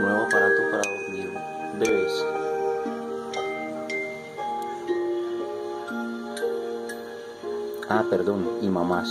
nuevo aparato para dormir bebés. Ah, perdón, y mamás.